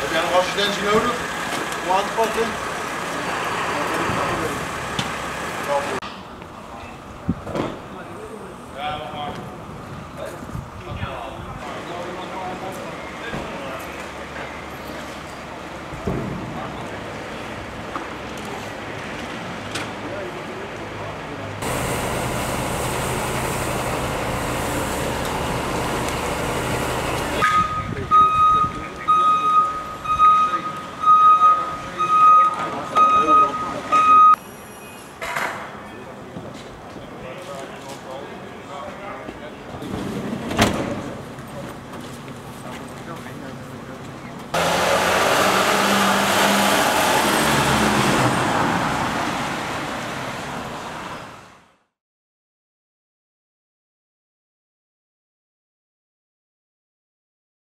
We zijn een residentienodig. Waterpotten.